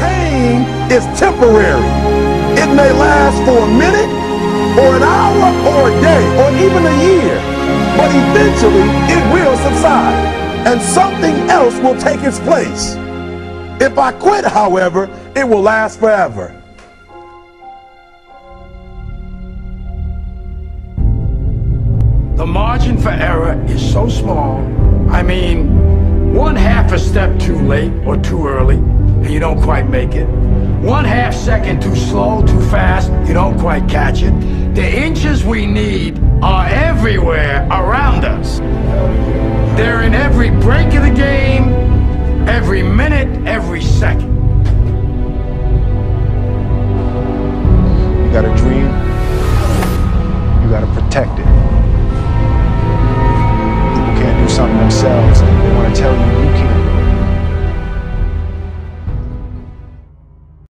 Pain is temporary. It may last for a minute, or an hour, or a day, or even a year. But eventually, it will subside, and something else will take its place. If I quit, however, it will last forever. The margin for error is so small. I mean, one half a step too late or too early, you don't quite make it. One half second too slow, too fast, you don't quite catch it. The inches we need are everywhere around us. They're in every break of the game, every minute, every second. You got a dream, you got to protect it. People can't do something themselves, they want to tell you